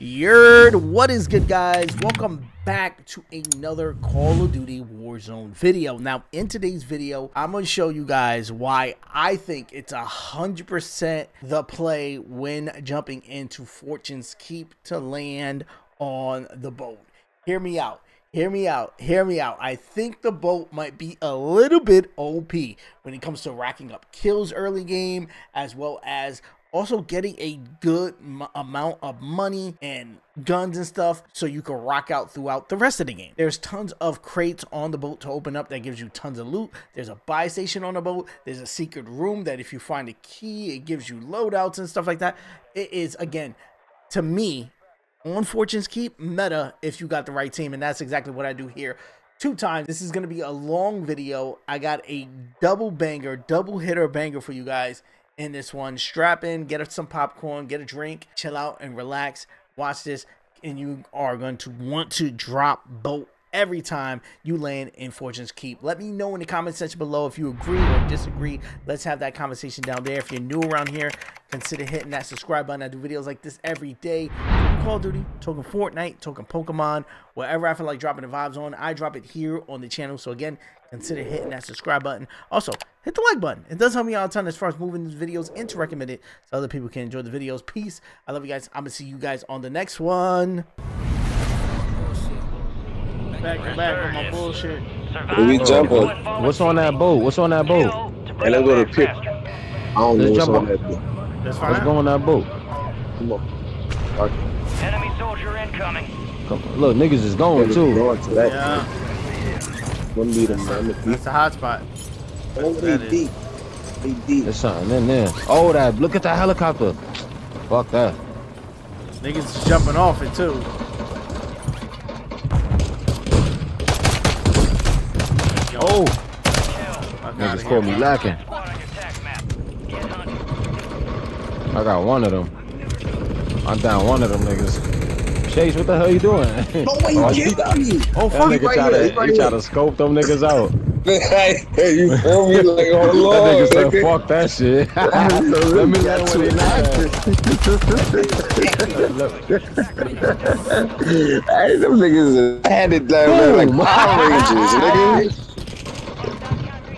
Yerd, what is good guys? Welcome back to another Call of Duty Warzone video. Now, in today's video, I'm going to show you guys why I think it's a 100% the play when jumping into Fortune's Keep to land on the boat. Hear me out. Hear me out. Hear me out. I think the boat might be a little bit OP when it comes to racking up kills early game as well as also getting a good amount of money and guns and stuff so you can rock out throughout the rest of the game. There's tons of crates on the boat to open up that gives you tons of loot. There's a buy station on the boat. There's a secret room that if you find a key, it gives you loadouts and stuff like that. It is, again, to me, on Fortune's Keep, meta if you got the right team. And that's exactly what I do here two times. This is going to be a long video. I got a double banger, double hitter banger for you guys in this one. Strap in, get some popcorn, get a drink, chill out and relax. Watch this, and you are going to want to drop boat every time you land in Fortune's Keep. Let me know in the comment section below if you agree or disagree. Let's have that conversation down there. If you're new around here, consider hitting that subscribe button. I do videos like this every day. Call of Duty, talking Fortnite, talking Pokemon, wherever I feel like dropping the vibes on, I drop it here on the channel. So again, consider hitting that subscribe button. Also, hit the like button. It does help me out a ton as far as moving these videos into recommended so other people can enjoy the videos. Peace. I love you guys. I'm going to see you guys on the next one. Back to back on my bullshit. we jumping. What's on that boat? What's on that boat? And let's go to pick. I don't know what's on that boat. That's fine. Let's go on that boat. Come on. Okay. Enemy soldier incoming. Come, on, look, niggas is going too. Going to that. Yeah, One meter, man. that's a hot spot. Oh, they deep. They deep. There's something in there. Oh, that! Look at that helicopter. Fuck that. Niggas is jumping off it too. Oh, niggas here. caught me lacking. Spot on your attack map. Get hunting. I got one of them. I'm down one of them niggas. Chase, what the hell you doing? No way, Oh, you he- get on you. Oh That fuck! nigga right try here, to, he right he try here. to scope them niggas out. Hey, you feel me? Like, oh, Lord. That Lord. nigga said, fuck that shit. Let me know what they Hey, them niggas had it down there like Boom. Power Rangers, nigga.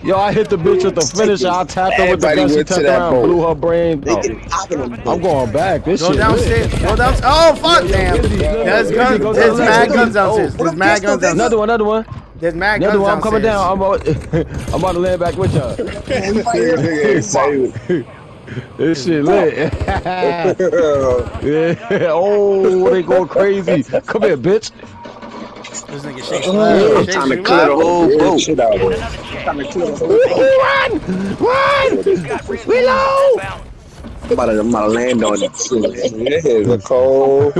Yo, I hit the bitch with the finisher. I tapped her with the Everybody gun. She went to turned around, boat. blew her brain. They Oh, get popping them. I'm going back. This Go shit. lit. downstairs. Go downstairs. Oh fuck! Damn. There's guns. Go There's mad guns down. downstairs. Oh, There's mad guns pistol, Another one, another one. There's mad Another guns one. I'm coming down. I'm about, I'm about to land back with y'all. This shit lit. yeah. Oh, they going crazy. Come here, bitch. This nigga oh, shakes I'm loud. Trying to you clear the whole boat. Shit out Get here. another check. Trying to clear the whole boat. Run! Run! Got reload. Reload! I'm about to, I'm about to land on it. too. This is a cold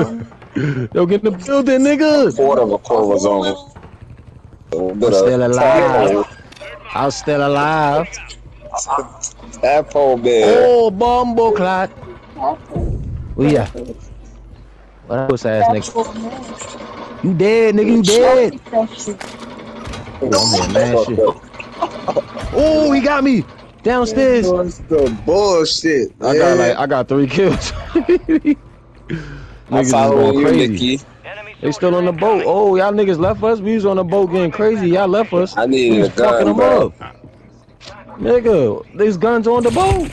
Yo, get in the building, nigga. quarter of a cold zone. I'm still alive. I'm still alive. Apple man. Oh, bumbo clot. Where ya? What that pussy ass nigga? You dead, nigga. You dead. I'm oh, mad shit. Oh, he got me downstairs. What's the bullshit? I got like I got three kills. Niggas is going you, crazy. Nicky. They still on the boat. Oh, y'all niggas left us. We was on the boat getting crazy. Y'all left us. I We needed was a fucking gun, them bro. up. Nigga, these guns on the boat.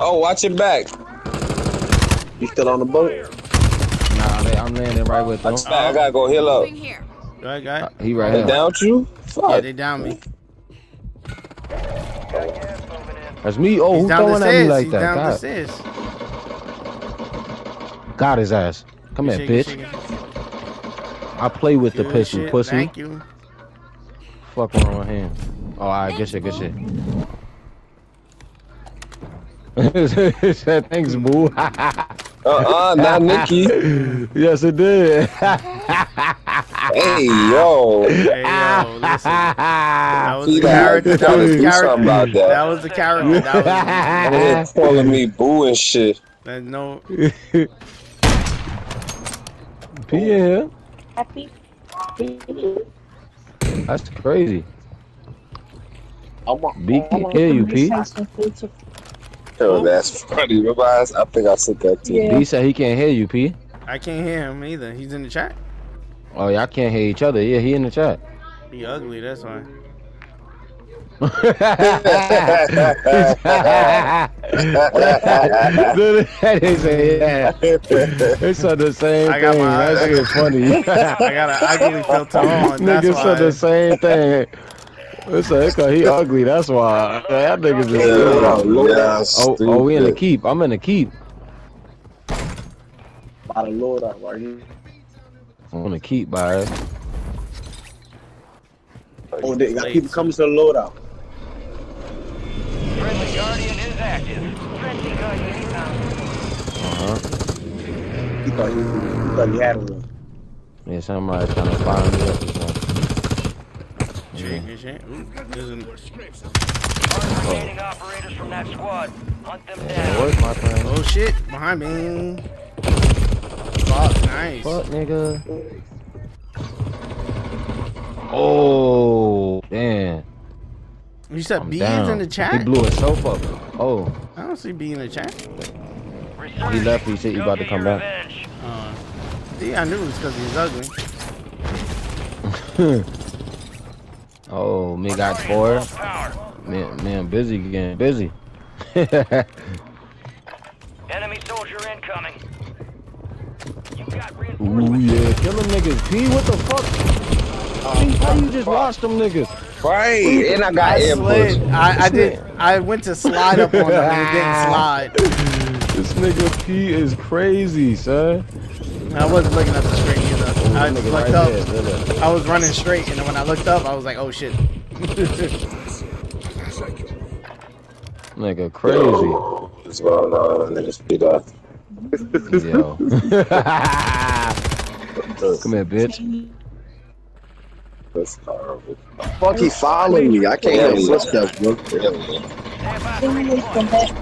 Oh, watch it back. You still on the boat? Nah, they, I'm landing right with them. I gotta go heal up. Moving here. Go ahead, go ahead. He right They here. down you? Yeah, Fuck. they down me. That's me. Oh, He's who down the throwing at me like He's that? down the God, stairs. got his ass. Come here, bitch. shake. I play with the Good pistol, shit. pussy. Thank you. Fuck wrong with him. Oh, alright, good shit, good shit. It said thanks, boo. Uh-uh, not Nikki. yes, it did. Hey, yo. Hey, yo, listen. That was the character. That was the character. that. That was the character. That And calling me boo and shit. was there's no. P here. Happy. That's crazy. I'm a, B can hear you, P. Yo, that's funny. Remember, I, I think I said that too. Yeah. B said he can't hear you, P. I can't hear him either. He's in the chat. Oh, y'all can't hear each other. Yeah, he in the chat. He ugly. That's why. they say, yeah. They said the same I got thing. my- that shit is funny. I got an ugly filter on. That's Niggas said the same thing. They said it's 'cause he ugly. That's why. That niggas is Yeah, Oh, oh, we in the keep. I'm in the keep. By the Lord out right here. I'm in the keep, by Oh, they got people coming to the loadout. Friendly Guardian is active. Friendly Guardian inbound. Uh-huh. He thought he, he thought he had one. Yeah, somebody trying to fire me up or something. Shit, good shit. Ooh, this is- Remaining operators from that squad. Hunt them down. worked, my friend. Oh shit, behind me. Fuck, nice. Fuck, nigga. Oh, damn. You said I'm B down. is in the chat? He chat? blew himself up. Oh, I don't see B in the chat. he left. He said he about to come back. revenge. Uh, see, I knew it was because he was ugly. Oh, me got four. Man, man, busy again. Busy. Enemy soldier incoming. You got Ooh, yeah. Kill them niggas. P, what the fuck? P, how you just watched them niggas? Right, and I got I slid. I, I did. I went to slide up on him and it didn't slide. This nigga P is crazy, son. I wasn't looking at the screen either. I looked right up. there, I was running straight, and then when I looked up, I was like, "Oh shit!" Nigga crazy. What's going on? Nigga speed up. Yo. Come here, bitch. That's horrible. Fuck, he following me. I can't hear his footsteps, bro. Stand by for reinforcements.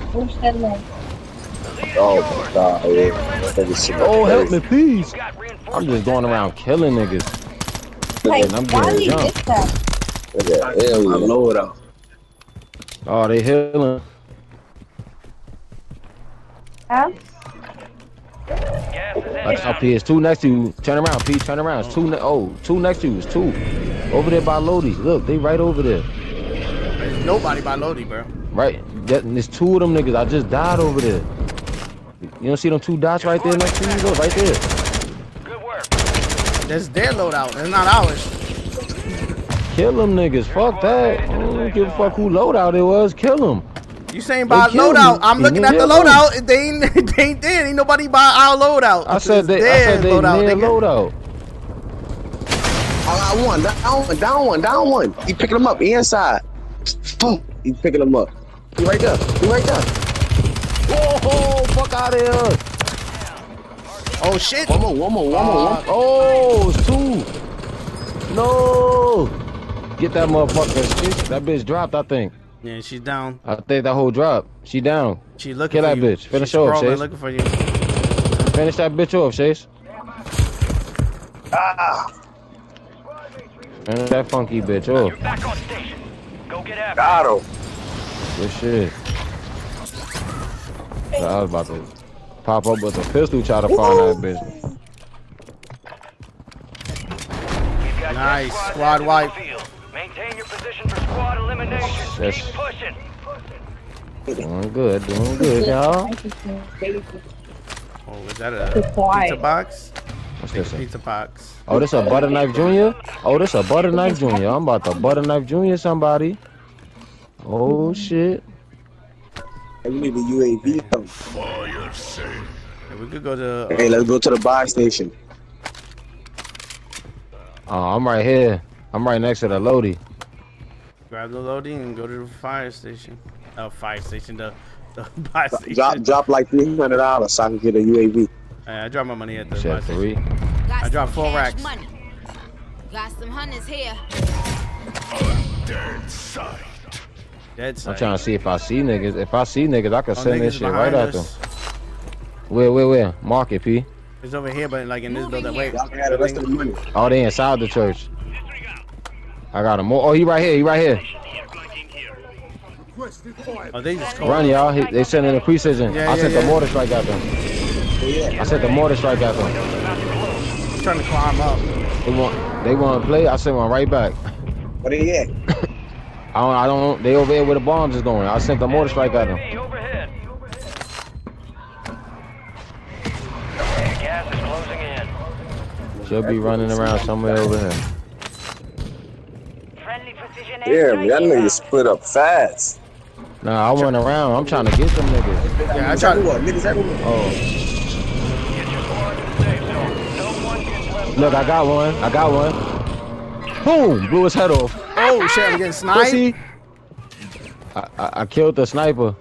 Oh my god, yeah. That nigga Oh, help me, please. I'm just going around killing niggas. Nigga, And I'm getting jumped. nigga, hell yeah. Loadout. Oh, they healing. Gas is Like how inbound. P is two next to you. Turn around, P. Turn around. It's two. Ne- oh, two next to you. It's two. Over there by Lodi. Look, they right over there. There's nobody by Lodi, bro. Right. That, there's two of them niggas. I just died over there. You don't see them two dots right there next to you? Look, right there. Good work. That's their loadout. It's not ours. Kill them niggas. Fuck that. I don't give a fuck who loadout it was. Kill them. You saying by loadout? me. I'm looking at the Yeah. loadout. They ain't, they ain't there. Ain't nobody by our loadout. I said It's they. I said they loadout, near loadout. I got one, down one, down one, down one. He picking him up, he inside. Boom. He picking him up. He right there. He right there. Whoa! Fuck out of here. Oh shit! One more, one more, one more, one. Oh, it's two. No. Get that motherfucker. That bitch dropped, I think. Yeah, she's down. I think that whole drop. She down. She looking Kill for that you. bitch. Finish She's her off, Chase. looking for you. Finish that bitch off, Chase. Ah, Finish that funky bitch You're off. back on station. Go get after got him. Good shit. I was about to pop up with a pistol, try to find that bitch. Nice. Squad active wipe. field. Maintain your position for squad elimination. Yes. Keep pushing. Doing good, doing good, y'all. Oh, is that a pizza box? What's this? Pizza box. Oh, this is a butter knife junior? Oh, this a butter knife junior. I'm about to butter knife junior somebody. Oh shit. Hey, we need a UAV. though. Yeah, we could go to. Hey, let's go to the buy station. Oh, I'm right here. I'm right next to the Lodi. Grab the loading and go to the fire station. Oh, fire station. The the buy station. Drop, drop like three hundred dollars so I can get a UAV. Uh, I dropped my money at the buy Shit, station. three. Got I dropped four racks. Money. Got some hunters here. Dead I'm trying to see if I see niggas. If I see niggas, I can Oh, send this shit right behind at them. us. Where, where, where? Mark it, P. It's over here, but like in this building. Wait. Y'all the rest of the. Oh, they inside the church. I got him. Oh, he right here. He right here. Oh, they just. Run, y'all. He, they sending a precision. Yeah, I yeah, sent yeah. the mortar strike at them. Yeah. I sent the mortar strike at them. He's trying to climb up. They want they want to play. I sent one right back. Where they at? I don't I don't. They over there where the bombs is going. I sent the mortar strike at them. UAV overhead. Gas is closing in. Should be running around somewhere over here. Friendly precision Damn, y'all niggas split up fast. Nah, I went around. I'm trying to get them niggas. Yeah, I Niggas tried. everywhere. Niggas everywhere. Oh, Get your squad to the safe zone. No one gets left look, I got one. I got one. Boom! Blew his head off. Oh shit! I'm getting sniped. Pussy. I, I, I killed the sniper.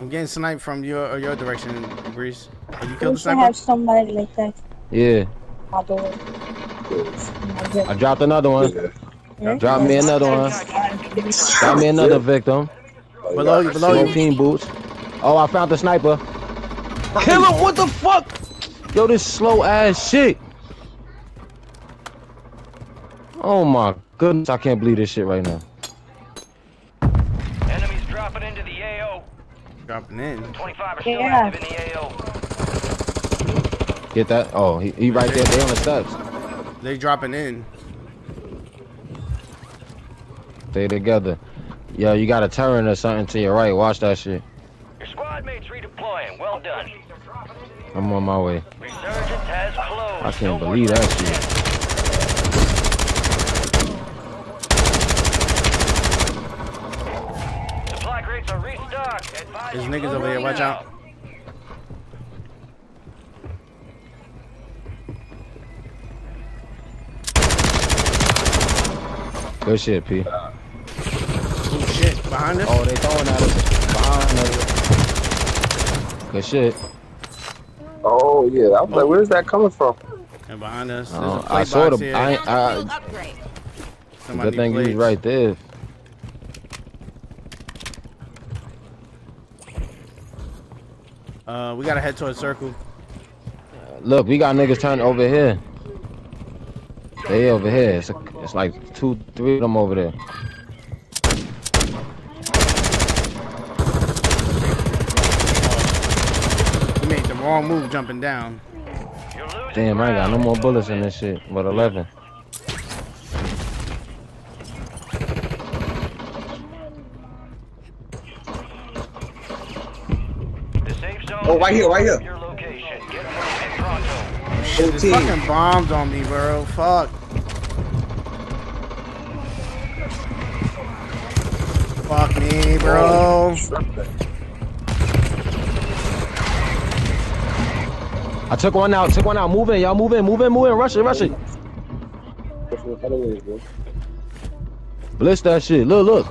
I'm getting sniped from your uh, your direction, Breeze. Did you We kill the should sniper? have somebody like that. Yeah. by the. I dropped another one. Yeah. Drop me another one. Drop me another victim. Below you, below you. 14 boots. Oh, I found the sniper. Kill him! What the fuck? Yo, this slow ass shit. Oh my goodness, I can't believe this shit right now. Enemies dropping into the AO. Dropping in. 25 are still Yeah. active in the AO. Get that? Oh, he, he right there. They on the steps. They dropping in. Stay together. Yo, you got a turn or something to your right. Watch that shit. Your squad mates redeploying. Well done. I'm on my way. Resurgence has closed. I can't No believe that shit. in. Supply crates are restocked. Advise There's you niggas over here. Watch out. Good shit, P. Oh shit! Behind us. Oh, they throwing at us. Behind us. Good shit. Oh yeah, I was like, where's that coming from? And behind us. There's Oh, a I saw the. here. I, ain't- I, Fuel upgrade. Somebody good thing you was right there. Uh, we gotta head towards circle. Look, we got niggas turning over here. They over here. It's, a, it's like two, three of them over there. We made the wrong move jumping down. Damn, I ain't got no more bullets in this shit. But 11. Oh, right here, right here. Your location. Get moving pronto. Oh, shit, this 14. fucking bombs on me, bro. Fuck. Fuck me, bro. I took one out. Took one out. Move in. Y'all move in. Move in. Move in. Rush it. Rush it. Blitz that shit. Look, look.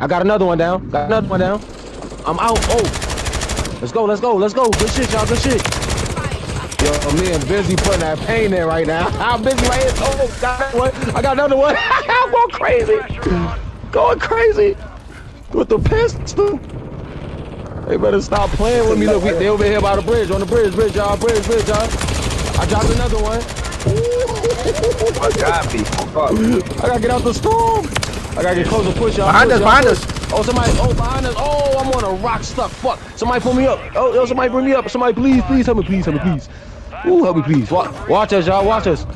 I got another one down. Got another one down. I'm out. Oh. Let's go. Let's go. Let's go. Good shit, y'all. Good shit. Yo, me and Busy putting that pain in right now. I'm busy right here. Oh, got that one. I got another one. I'm going crazy. Going crazy. With the pistol. They better stop playing with me. Look, we, they over here by the bridge. On the bridge. Bridge, y'all. Bridge, bridge, y'all. I dropped another one. I got me. Fuck. I gotta get out the storm. I gotta get closer. Push y'all. Behind push, us, behind push. us. Oh, somebody. Oh, behind us. Oh, I'm on a rock stuck. Fuck. Somebody pull me up. Oh, yo, somebody bring me up. Somebody, please, please help me. Please help me, please. Ooh, help me, please. Watch, watch us, y'all. Watch us.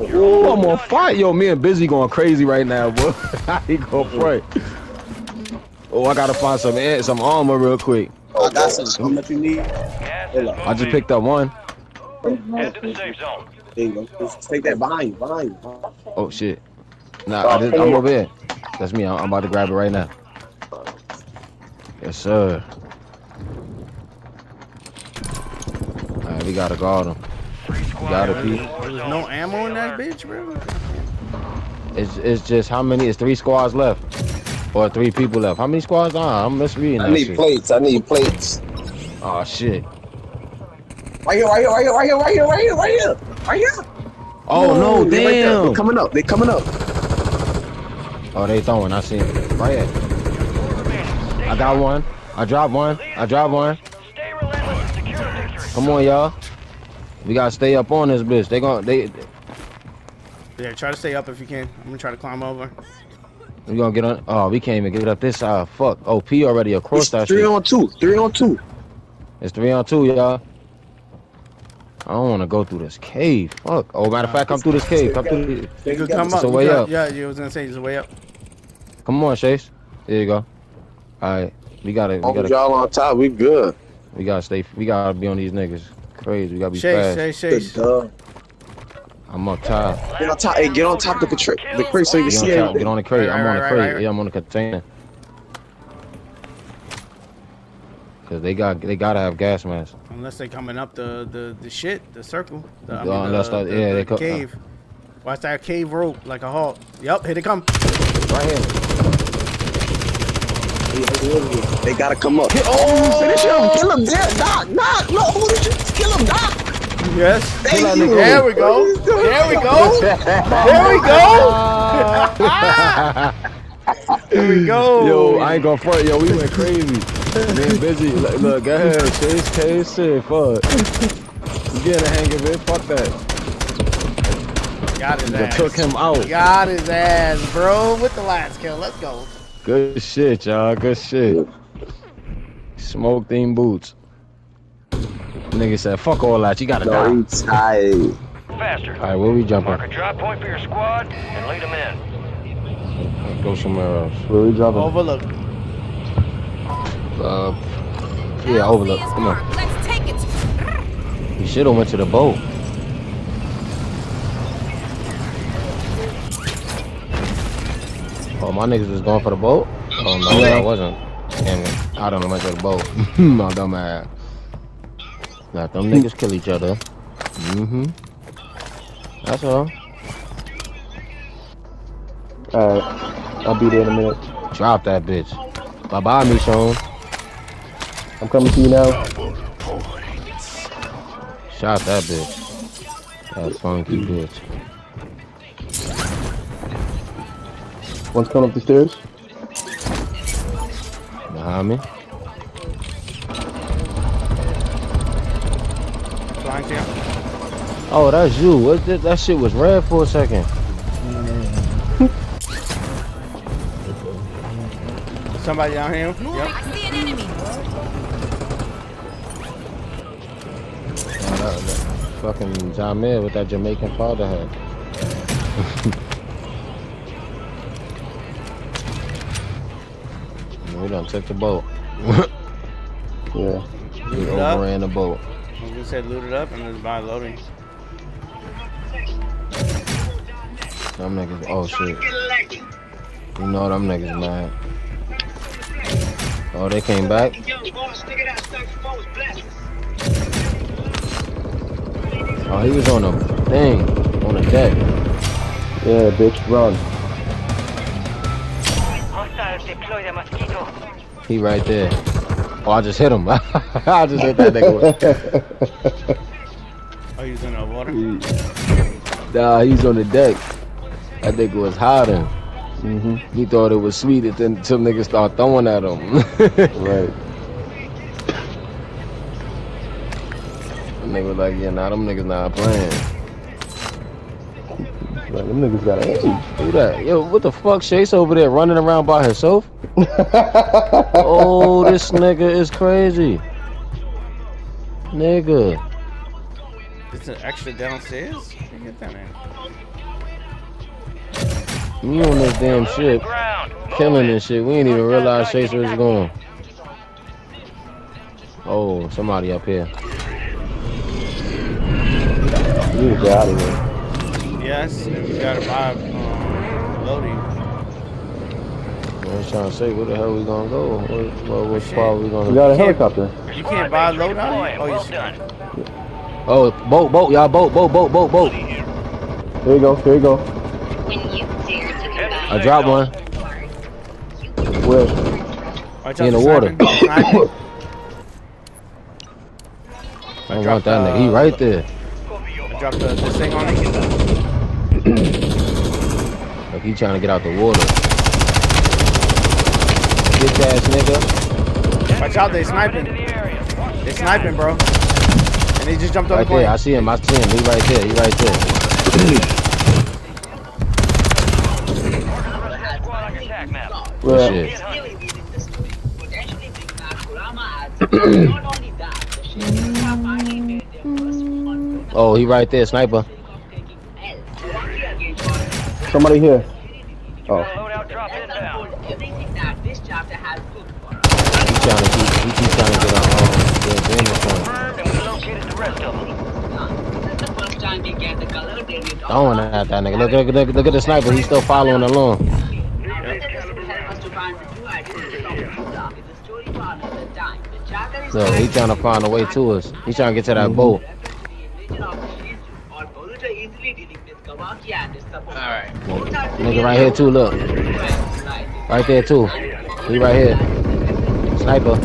Ooh, I'm on fire. Yo, me and Busy going crazy right now, boy. he go pray. Oh, I gotta find some air, some armor real quick. I got some. How much you need? Gas is. I just picked up one. Head to the safe zone. There you go. Just take that behind you. Behind you. Oh shit. Nah, I just, I'm over here. That's me. I'm, I'm about to grab it right now. Yes, sir. Alright, we gotta guard him. We gotta Pete. There's no ammo in that bitch, bro. It's it's just how many? It's three squads left, or three people left. How many squads? Ah, I'm misreading I that need shit. plates. I need plates. Oh shit. Right here, right here, right here, right here, right here, right here, right here. Right here. Oh no, they right there. damn. They coming up. They're coming up. Oh, they throwing. I see him. Right here. Four remaining. Stay I got one. I dropped one. I dropped one. Stay relentless and secure the victory. Come on, y'all. We gotta stay up on this bitch. They gonna they Yeah, try to stay up if you can. I'm gonna try to climb over. we gonna get on. Oh, we can't even get up this side. Fuck. Oh, P already across It's that three shit. on two. Three on two. It's three on two, y'all. I don't want to go through this cave. Fuck. Oh, matter of fact, come through this cave. Come through. You could come It's up. a way up. Yeah, you was gonna say it's a way up. Come on, Chase. There you go. All right, we gotta, we gotta, y'all on top. We good. we gotta stay. We gotta be on these niggas. Crazy. We gotta be Chase, fast. Chase, Good Chase. I'm up top. Get on top. Hey, get on top of the crate. The crate so you can on, see top, everything. get on the crate. Right, I'm on the crate. right, right. Yeah, I'm on the container. Cause they got, they gotta have gas masks. Unless they're coming up the the, the shit, the circle. The, I mean, the, unless that- the- yeah, the they co- uh, cave. Watch that cave rope like a hawk. Yep, here they come. Right here. They gotta come up. Oh, finish him. Kill him. There, Doc. Doc. No, who did you kill him, Doc? Yes. Thank you. There we go. There we go. There we go. There we go. Yo, I ain't gonna front. Yo, we went crazy. Man, busy. Look, look, go ahead. Chase, Chase, shit. Fuck. You get in the hang of it. Fuck that. Got his They ass. took him out. Got his ass, bro, with the last kill. Let's go. Good shit, y'all. Good shit. Smoke theme boots. Nigga said, fuck all that. You gotta die. No, he tired. Faster. Alright, where we jumping? Mark a drop point for your squad and lead them in. Go somewhere else. Where we dropping? Overlook. Uh, yeah, overlook. Come on. Let's take it. You should have went to the boat. Oh, my niggas was going for the boat? Oh, no, I wasn't. Damn it. I don't know went to the boat. my dumb ass. Let them niggas kill each other. Mm-hmm. That's all. Alright. I'll be there in a minute. Drop that bitch. Bye-bye, Michonne. I'm coming to you now. Shot that bitch. That funky bitch. One's coming up the stairs. Behind me. Flying tail. Oh, that's you. What? That, that shit was red for a second. Mm. Somebody down here. Moving. Yep. I see an enemy. Oh, that, that fucking Jamil with that Jamaican father had. we done took the boat. Yeah. We it up. overran the boat. We just said loot it up and then buy loading. Them niggas, oh shit. You know them niggas mad. Oh, they came back? Oh, he was on the thing, on the deck. Yeah, bitch, run. Hostiles deploy the mosquito. He right there. Oh, I just hit him. I just hit that nigga. Oh, you was in the water? nah, he's on the deck. That nigga was hiding. Mm-hmm. He thought it was sweet until some niggas start throwing at him. Right. nigga was like, yeah, nah, them niggas not playing. Right. Them niggas got aim. Who that? Yo, what the fuck? Chase over there running around by herself? oh, this nigga is crazy. Nigga. It's an extra downstairs? Where get that man? You on this damn ship, killing this shit. We ain't even realize Chaser is going. Oh, somebody up here. You need to get out of here. Yes, and we gotta buy um, loading. I was trying to say, where the hell we gonna go? What, what, what spot we gonna? We got a helicopter. You can't buy Squad mates load on. Oh, you well should. done. Oh, boat, boat, y'all, boat, boat, boat, boat, boat. Here you go. Here you go. I dropped one. Where? Watch He in the water. sniping. Sniping. I don't dropped, want that nigga. He right there. I dropped the, this thing on it. Like he trying to get out the water. Bitch ass nigga. Watch out, they Dropping sniping. into the area. Watch They the sniping, bro. And he just jumped on Right the plane. there. I see him. I see him. He right there. He right there. map. Where? Good at? shit. Get. Oh, he right there, sniper. Somebody here. Oh, Loadout drop inbound. He trying to keep, he keep trying to get on um, the advantage point. Confirmed, and we located the rest of them. Throwing at that nigga. Look, look, look, look at the sniper. He's still following along. Look, he trying to find a way to us. He's trying to get to that boat. Alright. Nigga right here too, look. Right there too. He right here. Sniper.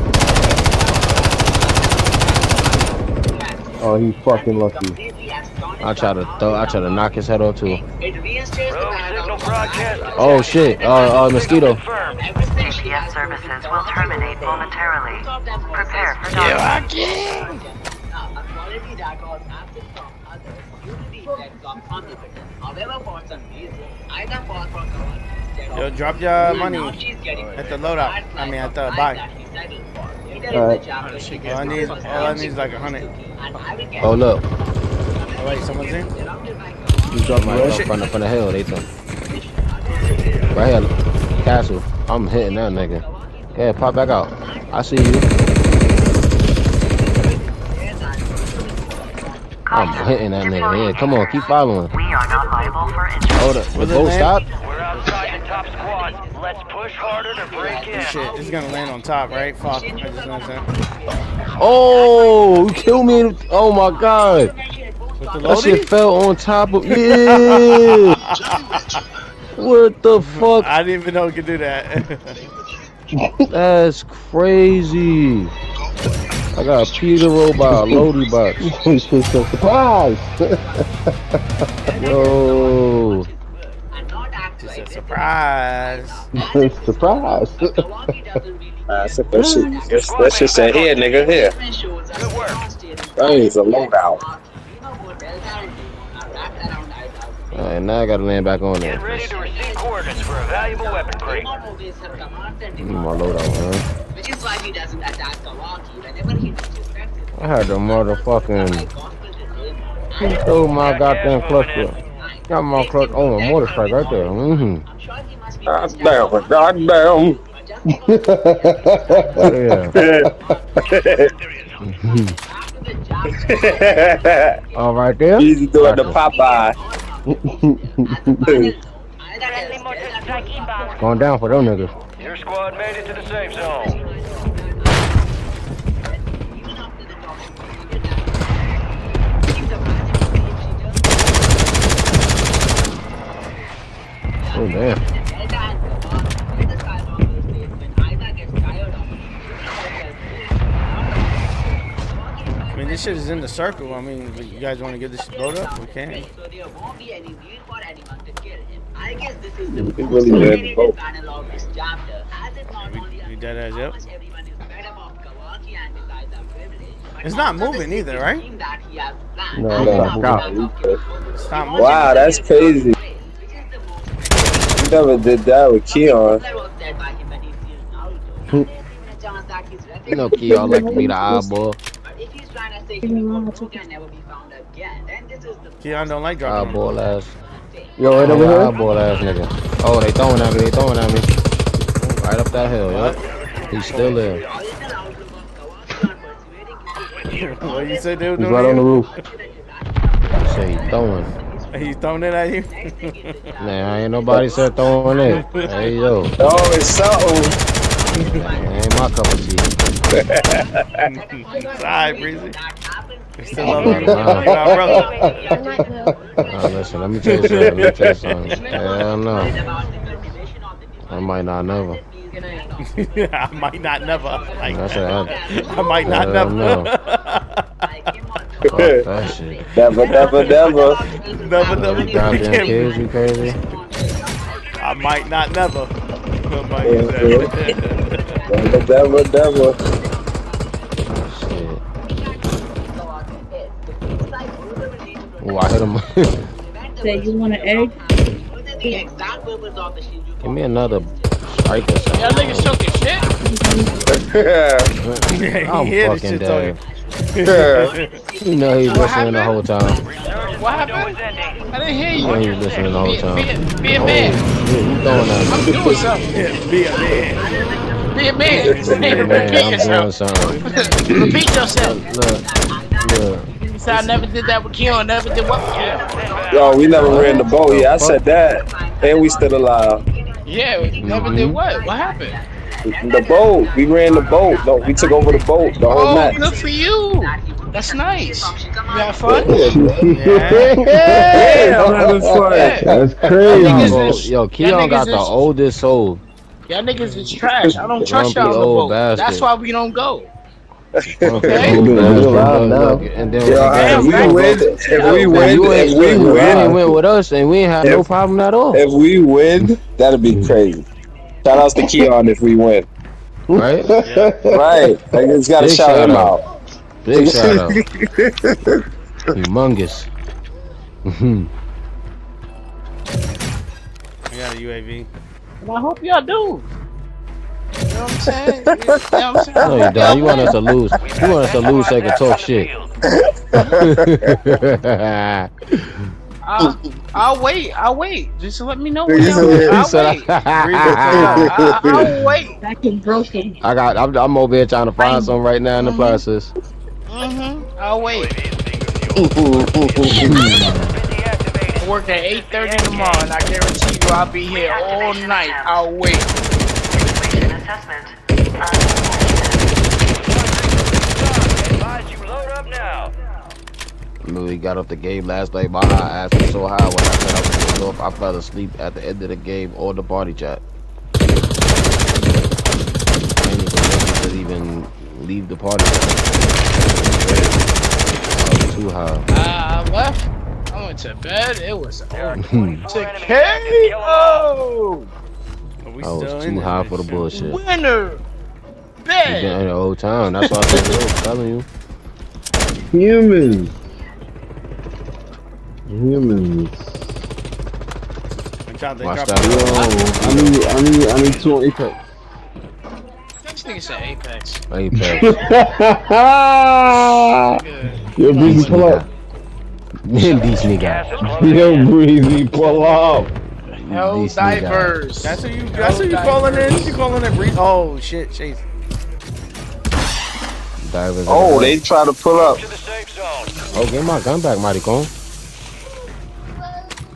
oh, he's fucking lucky. I try to throw I try to knock his head off too. Rogue signal. Oh shit. Uh uh mosquito. Confirmed. GPS services will terminate momentarily. Prepare for deployment. Yo, drop your money at the loadout. I mean, at the buy. Alright. All I need, all I need is like a hundred. Oh look. Oh, wait, someone's in? You dropped my Right up from the from the hill, they think. Right here. Castle. I'm hitting that nigga. Yeah, pop back out. I see you. I'm hitting that nigga. Yeah, come on, keep following. We are not liable for injury. Hold up. The Was it boat land? stop? We're outside the top squad. Let's push harder to break in. Shit, this is gonna land on top, right? Fuck. I just noticed that. Oh, you killed me. Oh my god. With That shit loading? fell on top of Yeah. what the fuck? I didn't even know it could do that. That's crazy. I got a Peter robot, a loading box. Surprise! Yo. Just a surprise. Surprise! Ah, that's that shit. That's, that shit said here, nigga, here. Good work. That is a loadout. Alright, now I gotta land back on there. Get there. ready to receive coordinates for a valuable weapon crate. Give my loadout, man. Which is why he doesn't attack Kawaki whenever he reaches. I had the motherfucking. He stole my goddamn cluster. Got my clutch. Oh, a mortar strike right there. Mm-hmm. I'm sure he must be God damn, god damn. Yeah. All right there. Easy doing the Popeye. Going down for them niggas. Your squad made it to the safe zone. Oh man. This shit is in the circle. I mean, you guys want to get this boat up? We can. So there won't be any need for anyone to kill him. I guess this is the We really did panel of this chapter. As it not only We dead as how yep. much everyone is fed up of Kawaki and his eyes are privileged, It's not moving either, right? scheme that he has planned. No, it's not outcome moving. of Kawaki Stop moving. Wow, that's crazy. which is You never did that with Keon. Hitler was dead by him when he's here now. There's a chance that he's You know, Key, I like to be the eyeball. But if he's trying to say he will never be found again, then this is the Keon don't like ah, dropping. them. Eyeball ass. Yo, right over here? Ah, eyeball ass nigga. Oh, they throwing at me. They throwing at me. Right up that hill, yup. He's still there. original outlook of Kawaki on persuading you to what you say they were He's right on the here? roof. Say he throwing. He's throwing it at you. Man, ain't nobody said throwing it. Hey yo, Oh, it's something. ain't my cup of tea. Sorry, Breezy. that happens. We still love you. You're brother. Now listen, let me tell you something. Let me tell you something. Hell no. About the cultivation of the I might not never. I might not never. Like, I said, I, I might not Hell never. no. fuck that shit. Never, never, never. never, never, You goddamn never. kids, you crazy? I might not never. Nobody said. Never, never, never. Shit. Oh, I hit him. Say you want an egg? the exact purpose of the Shinjuku Give me another strike or something. Y'all niggas choking shit. Yeah. Yeah, I'm he hear this fucking dead. talking. You know he was listening the whole time. What happened? I didn't hear You you. know he was listening the whole Be, time. be, a- be a Oh, man. shit, you throwing I'm doing something. Be a man. Be a man. Hey, Man, repeat I'm doing yourself. something. Repeat yourself. Look, look. You said I never did that with Keon. Never did what with Keon. Yo, we never ran the boat. Yeah, I said that. And we still alive. Yeah, we never mm-hmm. did what? What happened? The boat. We ran the boat. No, we took over the boat. The whole Oh, match. good for you. That's nice. You had fun? Yeah, I'm having fun. Yeah. That's crazy. is- yo, Keon niggas got the oldest soul. Y'all niggas is trash. I don't trust y'all on the old boat. That's why we don't go. Okay. Okay. old We doing bastard. live now. And then Yo, Damn, if we win, if we Yo, win, you ain't, if we you ain't win, with us, and we ain't had no problem at all. if we win, that'll be crazy. Shout outs to Keon if we win. Right? Right. I just gotta shout shout him out. out. Big shout out. Humongous. Mhm. I got a UAV. And I hope y'all do. You know what I'm saying? You know what I'm saying? no, you don't. You want us to lose. You want us to lose so you can talk shit. I'll, I'll wait. I'll wait. Just let me know He when y'all I'll wait. I, I'll wait. Back is broken. I got. I'm, I'm over here trying to find some right now in the process. Mm-hmm. I'll wait. Work at 8.30 tomorrow, and I guarantee you I'll be here all night. I'll wait. Completed an assessment. Advise you load up we got off the game last night. My high ass was so high when I said I was going off. I fell asleep at the end of the game or the party chat. I didn't even make it to even leave the party chat. I was too high. Uh, I left. I went to bed. It was There are on 24 to enemies active. Kill 'em all. KO. Are we I was in too there, high for the bullshit. Winner. We Bed. been in the whole time. That's why I said, yo, I'm telling you. Humans. Humans. I'm trying to Watch that. Yo, I need, I need, I need two on Apex. This nigga said Apex. Apex. Good. Yo, Breezy, pull up. These niggas. Gas is closing Yo. Breezy, pull up. Hell These niggas. divers. That's who you. That's who you calling in. You calling in? Bree- Oh shit, Chase. Divers. Oh, they try to pull up. To the safe zone. Oh, get my gun back, Mighty Cone.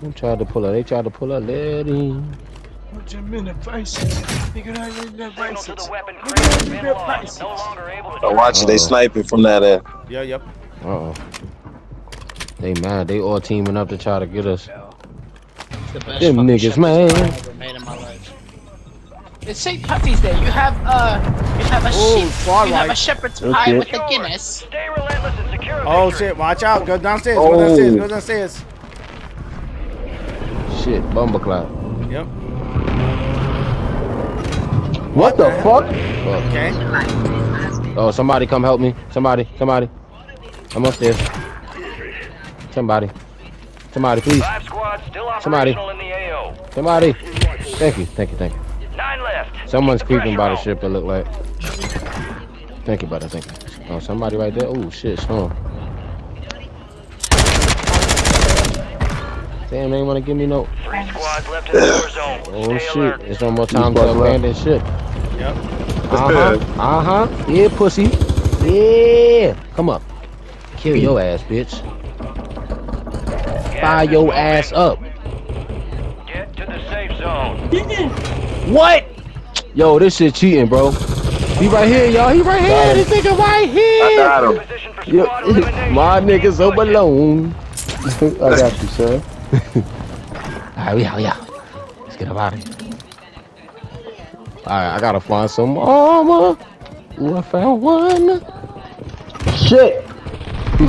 Who tried to pull up? They tried to pull up. Let him. Nigga, Signal to the weapon crate has been lost. No longer able to Oh, watch it. They Uh-oh. sniping from that end. Yeah, yep. Uh oh. They mad. They all teaming up to try to get us. The best Them niggas, man. I've ever made in my life. It's St. Patty's Day. You have uh, you have a Ooh, sheep. far You have a right. shepherd's Okay. pie with a Guinness. Stay relentless and secure Oh victory. shit! Watch out! Go downstairs. Go downstairs. Oh. Go downstairs. Shit, Bumbleclap. Yep. What the fuck? Okay. Oh, somebody come help me. Somebody, somebody. I'm upstairs. Somebody. Somebody, please. Five squads still Somebody. in the AO. Somebody. Thank you, thank you, thank you. Nine left. Someone's the creeping by the ship, it look like. Thank you, brother, thank you. Oh, somebody right there. Oh, shit, storm. Damn, they ain't wanna give me no. on. Three squads left in the war zone. Oh, Stay shit. alert. It's no more time to squads left. abandon ship. Yep. Uh huh. Uh huh. Yeah, pussy. Yeah. Come up. Kill your ass, bitch. Gas Fire your ass up. Get to the safe zone. What? Yo, this shit cheating, bro. He right here, y'all. He right here. This nigga right here. I got him. Position Yo, my niggas home alone. I got you, sir. Alright, we out, yeah. Let's get up out of here. Alright, I gotta find some armor. Ooh, I found one. Shit.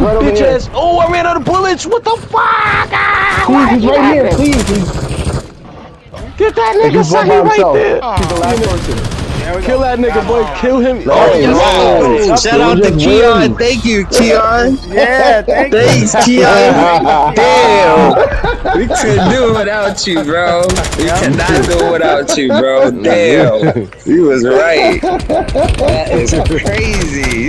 Right over Bitch here. Oh, I ran out of bullets. What the fuck? Ah, Please, he's right here. Please, he's, Get that nigga one son, by he right himself. there. He's the last person. There we Kill that nigga, boy. Kill him. Oh, yes, wow. Shout out to Just Keon. Thank you, Keon. Yeah, thank. Thanks, Keon. Damn. We couldn't do it without you, bro. We cannot do it without you, bro. Damn. You was right. That is crazy. You,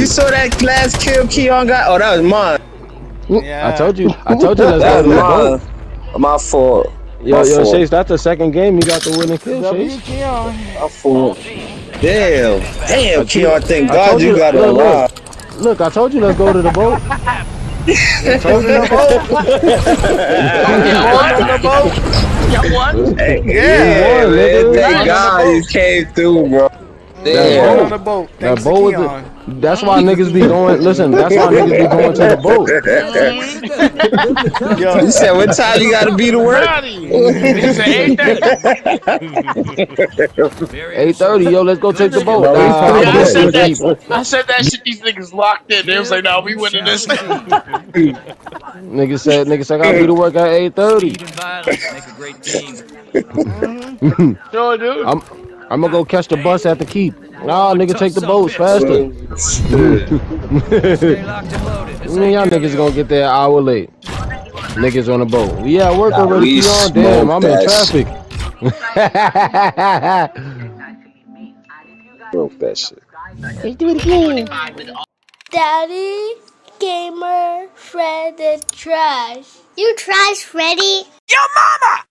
you saw that last kill Keon got? Oh, that was mine. Yeah. I told you. I told you. Let's That go. was mine. My fault. Yo, yo. Chase, that's the second game you got the winning kill, W Chase. Keon. My fault. Damn. Damn, Keon. Thank God you you- got it look, alive. look. Look, I told you let's go to the boat. I told you. On the boat. Y'all won? Hey, Yeah. yeah, man. Thank God you came through, bro. On the boat. That Thanks boat was Keon. the, That's why niggas be going. Listen, that's why niggas be going to the boat. Yo, You said what time you gotta be to work? Eight thirty. Eight thirty, yo, let's go take the boat. No, Nah, finna I said that. I said that shit. These niggas locked in. They was like, "No, we winning this." Nigga said, nigga said I gotta be to work at eight thirty. Sure, dude. I'm, I'm gonna go catch the bus at the keep. Nah, nigga, take the boats faster. Man, y'all niggas gonna get there an hour late. Niggas on the boat. We at work Nah, already. we Keon. Damn, I'm in traffic. Broke that shit. We do it again. Daddy, gamer, Fred, and trash. You trash, Freddy? Yo, mama!